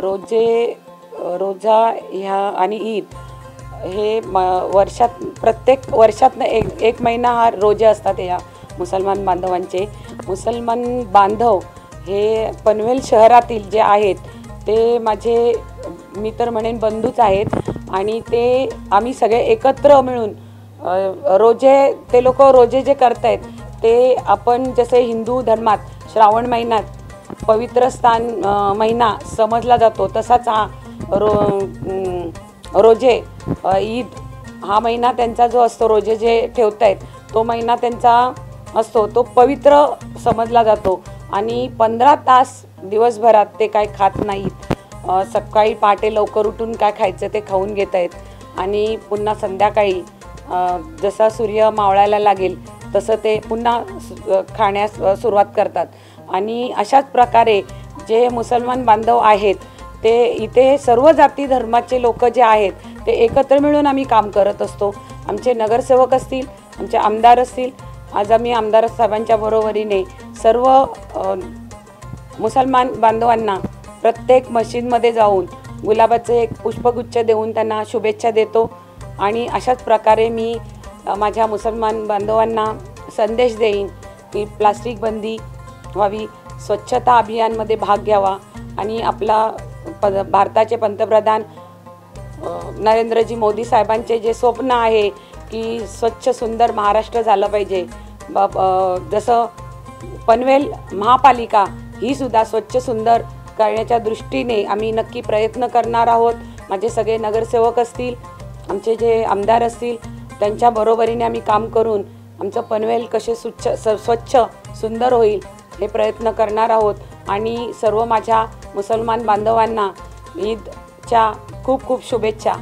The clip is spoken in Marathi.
रोजे रोजा ह्या आणि ईद हे म वर्षात प्रत्येक वर्षातनं एक एक महिना हा रोजे असतात या मुसलमान बांधवांचे. मुसलमान बांधव हे पनवेल शहरातील जे आहेत ते माझे मी तर म्हणेन बंधूच आहेत आणि ते आम्ही सगळे एकत्र मिळून रोजे ते लोक रोजे जे करत आहेत ते आपण जसे हिंदू धर्मात श्रावण महिन्यात पवित्र स्थान महिना समजला जातो. तसाच हा रो रोजे ईद हा महिना त्यांचा जो असतो रोजे जे ठेवत आहेत तो महिना त्यांचा असतो तो पवित्र समजला जातो. आणि पंधरा तास दिवसभरात ते काय खात नाहीत. सकाळी पहाटे लवकर उठून काय खायचं ते खाऊन घेत आहेत आणि पुन्हा संध्याकाळी जसा सूर्य मावळायला लागेल तसं ते पुन्हा खाण्यास सुरुवात करतात. आणि अशाच प्रकारे जे मुसलमान बांधव आहेत ते इथे सर्व जाती धर्माचे लोक जे आहेत ते एकत्र मिळून आम्ही काम करत असतो. आमचे नगरसेवक असतील आमचे आमदार असतील आज आम्ही आमदार साहेबांच्या बरोबरीने सर्व मुसलमान बांधवांना प्रत्येक मशीदमध्ये जाऊन गुलाबाचे एक पुष्पगुच्छ देऊन त्यांना शुभेच्छा देतो आणि अशाच प्रकारे मी माझ्या मुसलमान बांधवांना संदेश देईन की प्लास्टिक बंदी व्हावी स्वच्छता अभियानमध्ये भाग घ्यावा. आणि आपला प भारताचे पंतप्रधान नरेंद्रजी मोदी साहेबांचे जे स्वप्न आहे की स्वच्छ सुंदर महाराष्ट्र झालं पाहिजे. ब जसं पनवेल महापालिका ही सुद्धा स्वच्छ सुंदर करण्याच्या दृष्टीने आम्ही नक्की प्रयत्न करणार आहोत. माझे सगळे नगरसेवक असतील आमचे जे आमदार असतील त्यांच्या बरोबरीने आम्ही काम करून आमचं पनवेल कसे स्वच्छ स स्वच्छ सुंदर होईल हे प्रयत्न करणार आहोत. आणि सर्व माझ्या मुसलमान बांधवांना ईदच्या खूप खूप शुभेच्छा.